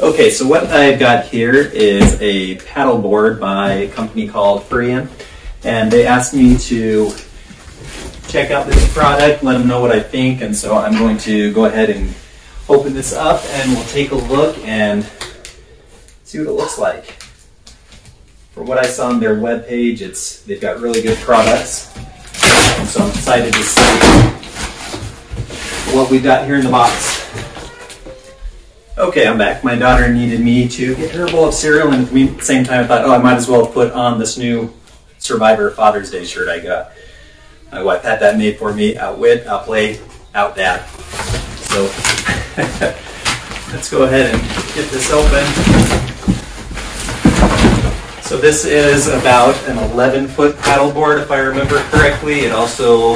Okay, so what I've got here is a paddle board by a company called Freein, and they asked me to check out this product, let them know what I think, and so I'm going to go ahead and open this up and we'll take a look and see what it looks like. From what I saw on their webpage, it's they've got really good products, and so I'm excited to see what we've got here in the box. Okay, I'm back. My daughter needed me to get her a bowl of cereal, and at the same time, I thought, oh, I might as well put on this new Survivor Father's Day shirt I got. My wife had that made for me. Outwit, outplay, outdad. So let's go ahead and get this open. So this is about an 11 foot paddleboard, if I remember correctly. It also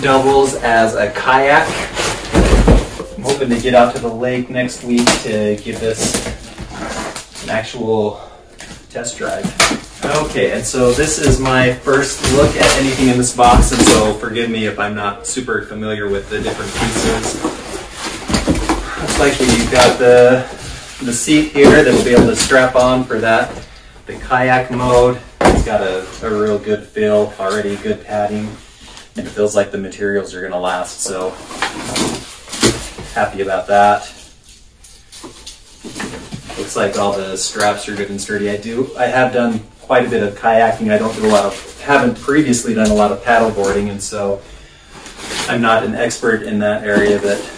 doubles as a kayak. I'm hoping to get out to the lake next week to give this an actual test drive. Okay, and so this is my first look at anything in this box, and so forgive me if I'm not super familiar with the different pieces. Looks like we've got the, the seat here that we'll be able to strap on for that. The kayak mode, it's got a, a real good feel, already good padding, and it feels like the materials are gonna last, so happy about that. Looks like all the straps are good and sturdy. I do, I have done quite a bit of kayaking. I don't do a lot of, haven't previously done a lot of paddle boarding, and so I'm not an expert in that area. But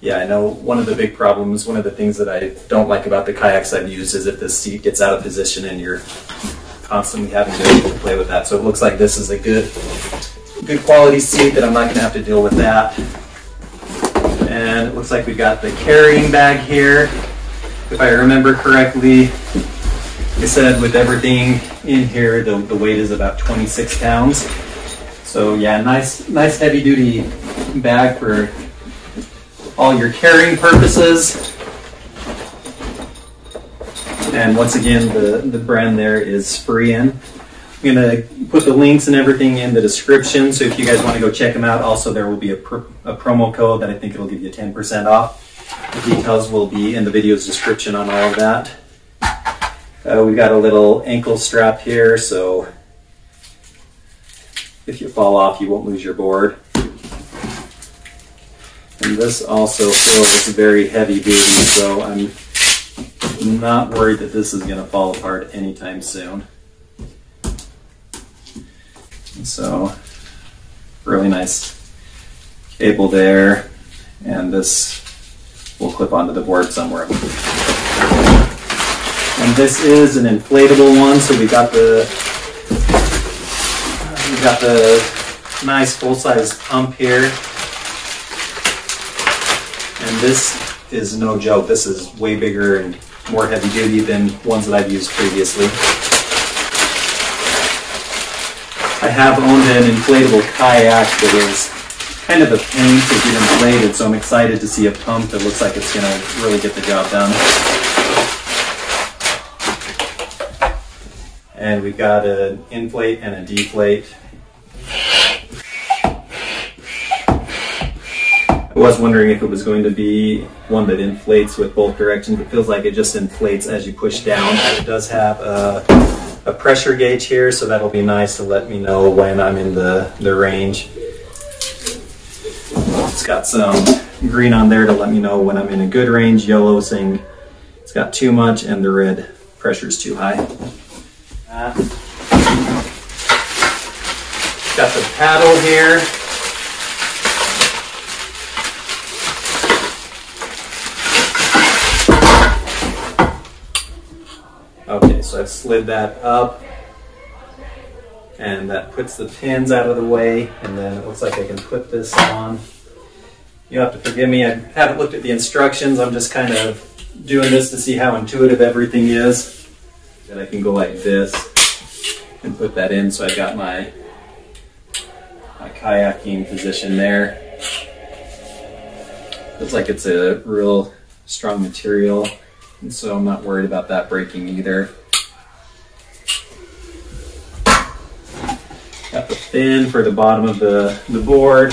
yeah, I know one of the big problems, one of the things that I don't like about the kayaks I've used is if the seat gets out of position and you're constantly having to play with that. So it looks like this is a good, good quality seat that I'm not going to have to deal with that. And it looks like we've got the carrying bag here. If I remember correctly, I said with everything in here, the, the weight is about 26 pounds. So yeah, nice, nice heavy duty bag for all your carrying purposes. And once again, the, the brand there is Freein. I'm gonna put the links and everything in the description. So if you guys want to go check them out, also there will be a, pr a promo code that I think it'll give you 10% off. The details will be in the video's description on all of that. Uh, we've got a little ankle strap here, so if you fall off, you won't lose your board. And this also feels very heavy duty, so I'm not worried that this is going to fall apart anytime soon. And so, really nice cable there, and this will clip onto the board somewhere. And this is an inflatable one, so we got the we got the nice full-size pump here. And this is no joke. This is way bigger and more heavy duty than ones that I've used previously. I have owned an inflatable kayak that is kind of a pain to get inflated, so I'm excited to see a pump that looks like it's going to really get the job done. And we've got an inflate and a deflate. I was wondering if it was going to be one that inflates with both directions. It feels like it just inflates as you push down. It does have a, a pressure gauge here, so that'll be nice to let me know when I'm in the, the range. It's got some green on there to let me know when I'm in a good range, yellow saying it's got too much, and the red pressure is too high. Uh, got the paddle here. Okay, so I've slid that up and that puts the pins out of the way and then it looks like I can put this on. You'll have to forgive me, I haven't looked at the instructions, I'm just kind of doing this to see how intuitive everything is. And I can go like this and put that in so I've got my, my kayaking position there. Looks like it's a real strong material and so I'm not worried about that breaking either. Fin for the bottom of the, the board.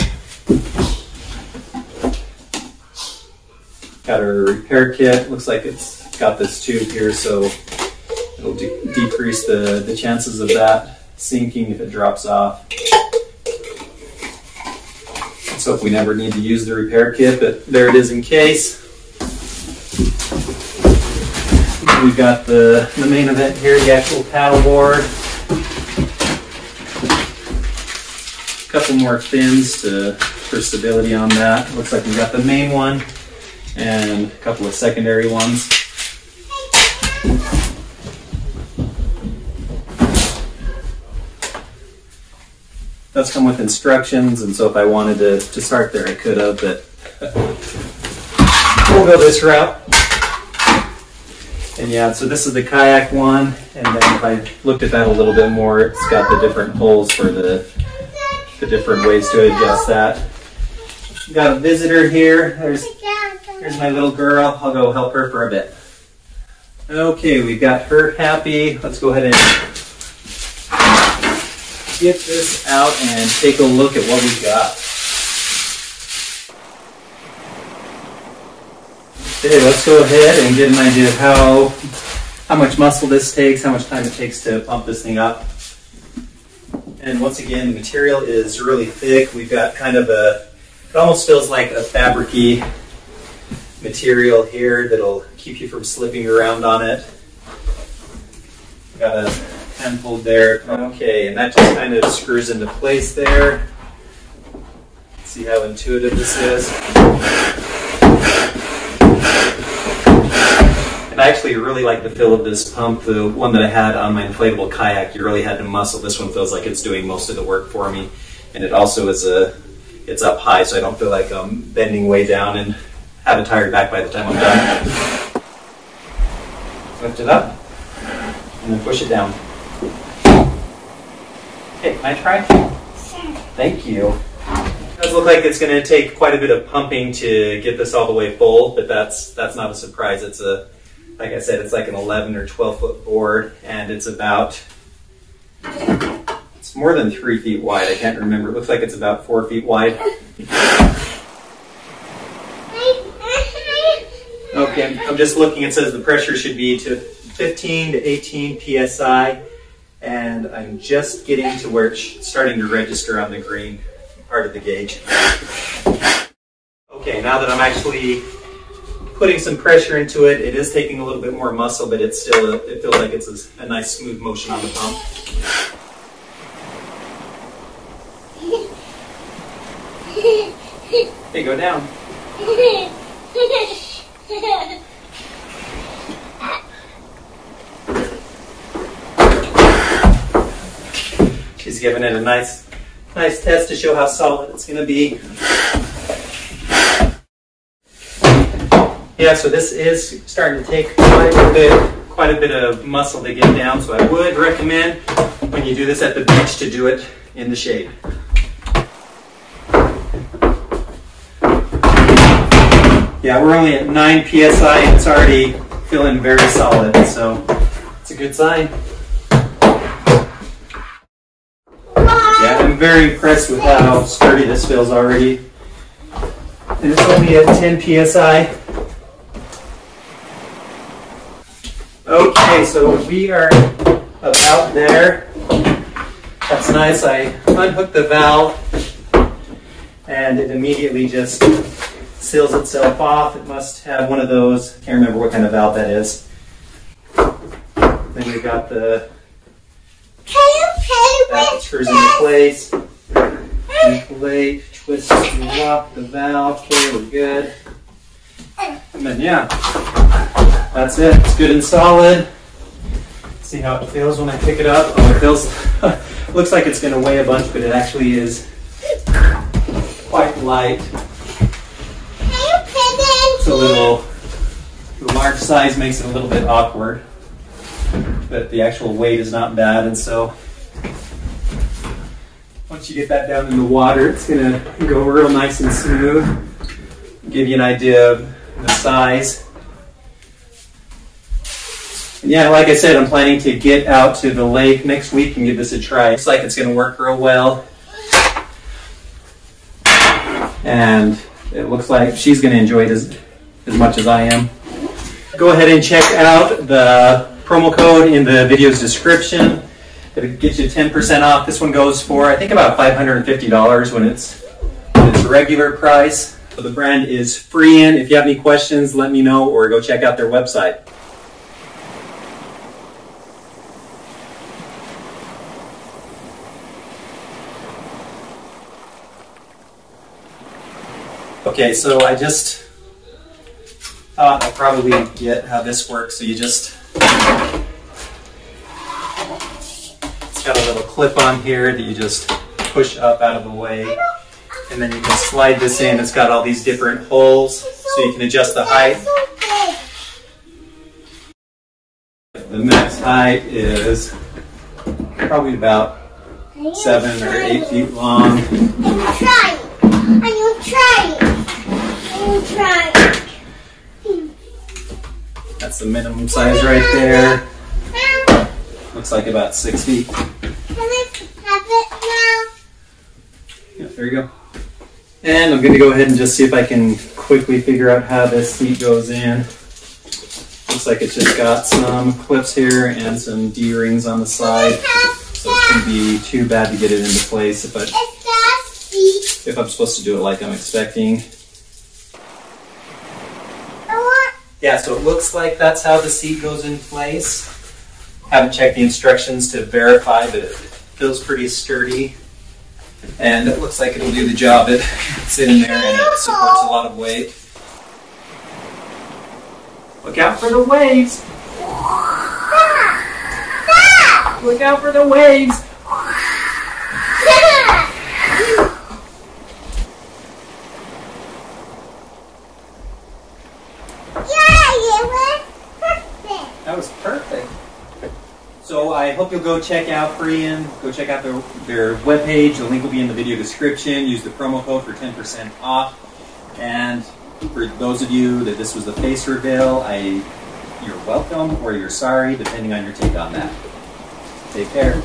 Got our repair kit. Looks like it's got this tube here, so it'll de decrease the, the chances of that sinking if it drops off. Let's hope we never need to use the repair kit, but there it is in case. We've got the, the main event here, the actual paddle board. A couple more fins to, for stability on that. Looks like we've got the main one and a couple of secondary ones. does come with instructions, and so if I wanted to, to start there, I could have, but we'll go this route. And yeah, so this is the kayak one, and then if I looked at that a little bit more, it's got the different holes for the, the different ways to adjust that. We got a visitor here. There's, there's my little girl. I'll go help her for a bit. Okay, we've got her happy. Let's go ahead and get this out and take a look at what we've got. Okay, let's go ahead and get an idea of how, how much muscle this takes, how much time it takes to pump this thing up. And once again, the material is really thick. We've got kind of a, it almost feels like a fabricy material here that'll keep you from slipping around on it. Got a handhold there. Okay, and that just kind of screws into place there. See how intuitive this is. I actually really like the feel of this pump. The one that I had on my inflatable kayak, you really had to muscle. This one feels like it's doing most of the work for me. And it also is a, it's up high, so I don't feel like I'm bending way down and have a tired back by the time I'm done. Lift it up, and then push it down. Okay, can I try? Thank you. It does look like it's going to take quite a bit of pumping to get this all the way full, but that's that's not a surprise. It's a, like I said, it's like an 11 or 12 foot board, and it's about, it's more than three feet wide. I can't remember. It looks like it's about four feet wide. Okay, I'm just looking. It says the pressure should be to 15 to 18 psi and I'm just getting to where it's starting to register on the green part of the gauge. Okay, now that I'm actually putting some pressure into it, it is taking a little bit more muscle, but it's still, a, it feels like it's a, a nice smooth motion on the pump. Okay, go down. She's giving it a nice, nice test to show how solid it's going to be. Yeah, so this is starting to take quite a bit, quite a bit of muscle to get down. So I would recommend when you do this at the beach to do it in the shade. Yeah, we're only at 9 psi and it's already feeling very solid, so it's a good sign. Yeah, I'm very impressed with how sturdy this feels already. And it's only at 10 psi. Okay, so we are about there. That's nice. I unhooked the valve and it immediately just seals itself off. It must have one of those. I can't remember what kind of valve that is. Then we got the screws into place. Inflate, twist lock the valve. Okay, we're good. And then yeah, that's it. It's good and solid. See how it feels when I pick it up. Oh, it feels. looks like it's going to weigh a bunch, but it actually is quite light. It's a little. The large size makes it a little bit awkward, but the actual weight is not bad, and so once you get that down in the water, it's gonna go real nice and smooth. Give you an idea of the size. And yeah, like I said, I'm planning to get out to the lake next week and give this a try. Looks like it's gonna work real well. And it looks like she's gonna enjoy it as, as much as I am. Go ahead and check out the promo code in the video's description. It gets you 10% off. This one goes for, I think, about $550 when it's, when it's regular price. So the brand is Freein. If you have any questions, let me know or go check out their website. Okay, so I just thought I'll probably get how this works. So you just, it's got a little clip on here that you just push up out of the way. And then you can slide this in. It's got all these different holes so you can adjust the height. The max height is probably about seven or eight feet long. I'm trying. I'm trying. That's the minimum size right there. Looks like about six feet. can I have it now? Yeah, there you go. And I'm going to go ahead and just see if I can quickly figure out how this seat goes in. Looks like it's just got some clips here and some D-rings on the side. So it shouldn't be too bad to get it into place if, I, It's that seat. if I'm supposed to do it like I'm expecting. I want Yeah, so it looks like that's how the seat goes in place. Haven't checked the instructions to verify, but it feels pretty sturdy. And it looks like it'll do the job. It, it's in there and it supports a lot of weight. Look out for the waves! Look out for the waves! Yeah, it was perfect. That was perfect. So I hope you'll go check out Freein. Go check out their, their webpage. The link will be in the video description. Use the promo code for 10% off. And for those of you that this was the face reveal, I you're welcome or you're sorry, depending on your take on that. Take care.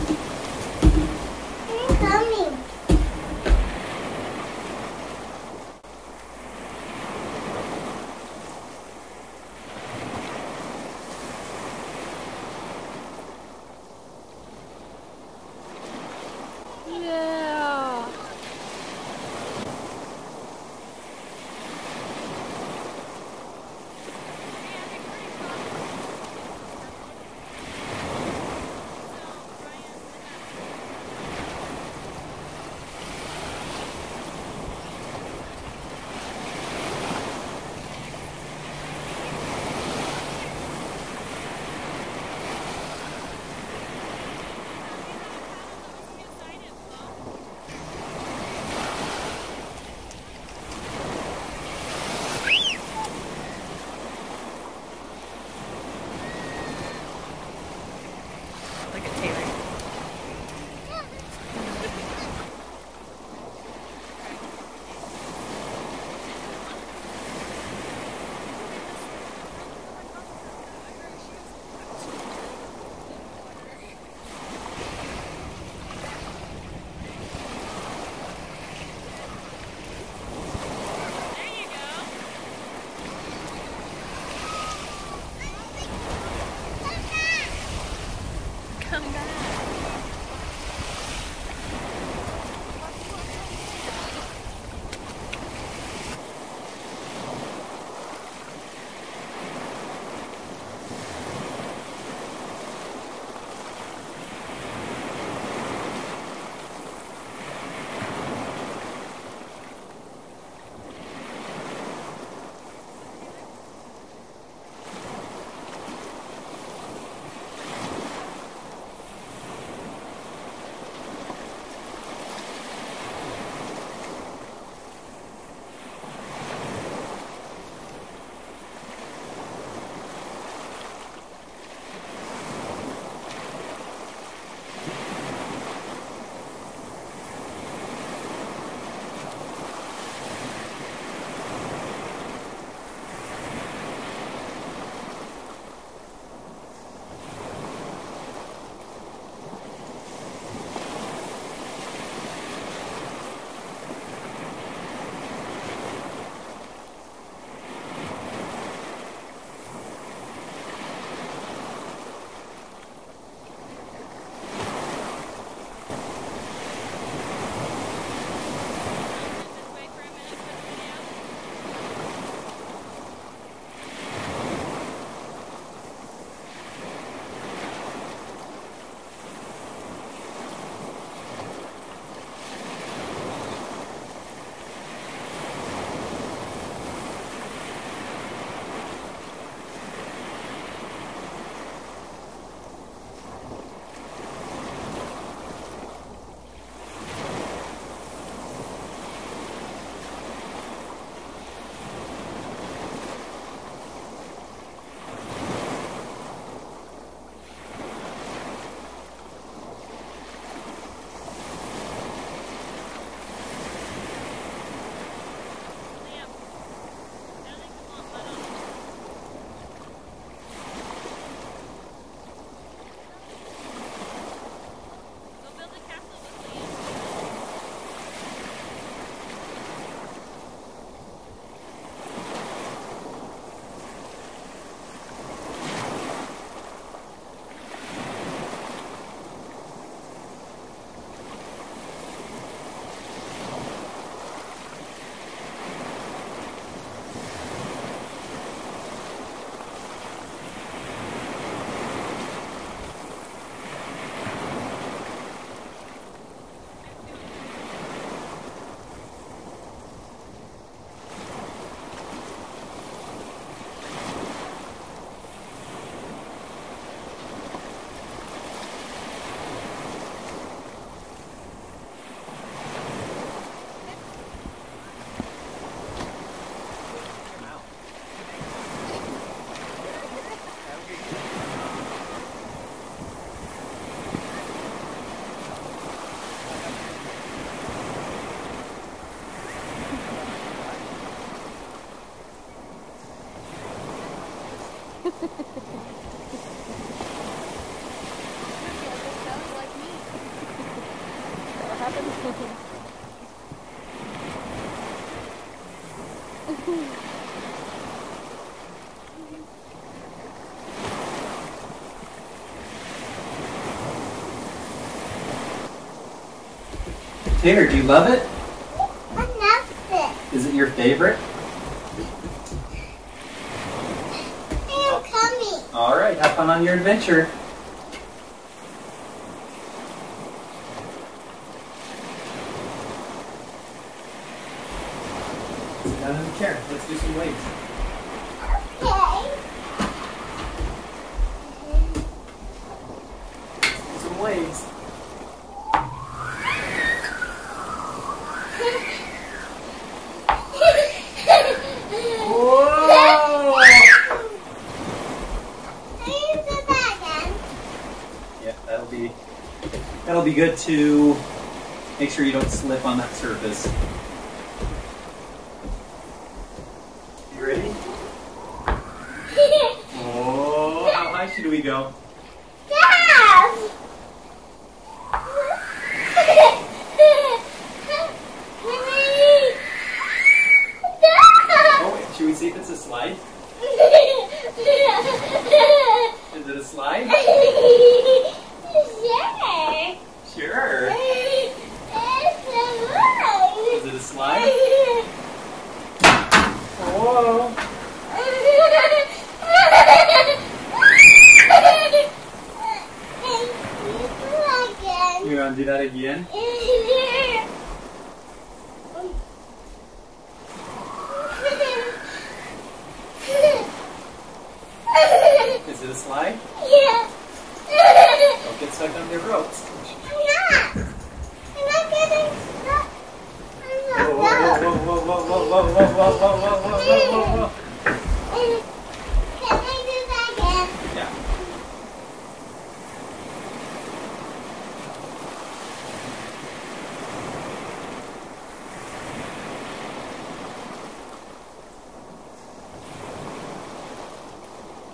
Taylor, do you love it? I love it. Is it your favorite? I am coming. All right, have fun on your adventure. Down in the chair. Let's do some waves. Okay. Do some waves. Whoa! Yeah, that'll be that'll be good to make sure you don't slip on that surface. You ready? Oh, how high should we go? Oh, wait, should we see if it's a slide? Is it a slide? Sure. Is it a slide? Whoa. You want to do that again?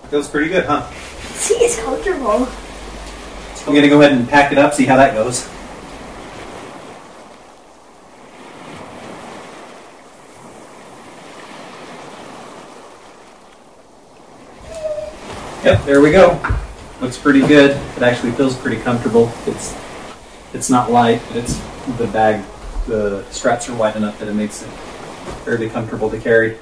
Feels pretty good, huh? See, it's comfortable. I'm gonna go ahead and pack it up, see how that goes. Yep, there we go. Looks pretty good. It actually feels pretty comfortable. It's it's not light, but it's the bag. The straps are wide enough that it makes it fairly comfortable to carry.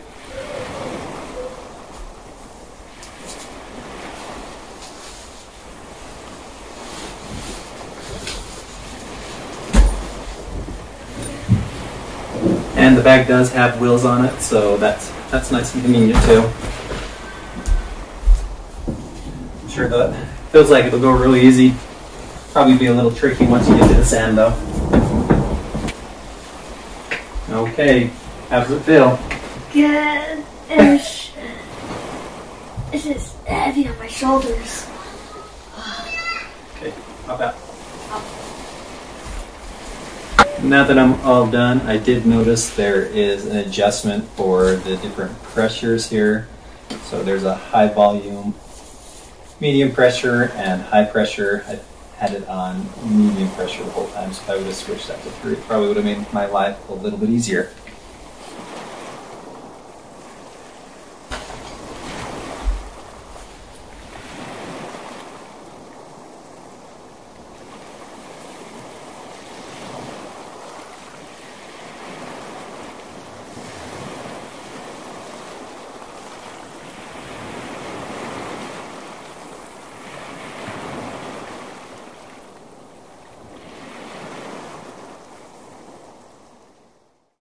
Bag does have wheels on it, so that's that's nice and convenient too. I'm sure that feels like it'll go really easy. Probably be a little tricky once you get to the sand though. Okay, how does it feel? Good. Ish. It's just heavy on my shoulders. Okay, hop out. Now that I'm all done, I did notice there is an adjustment for the different pressures here. So there's a high volume, medium pressure, and high pressure. I had it on medium pressure the whole time, so if I would have switched that to three, it probably would have made my life a little bit easier.